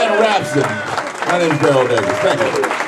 Diana and My name is Daryl Davis. Thank you.